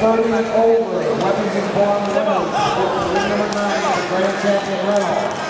30 and over, weapons and winners, number nine, the grand champion Reynolds.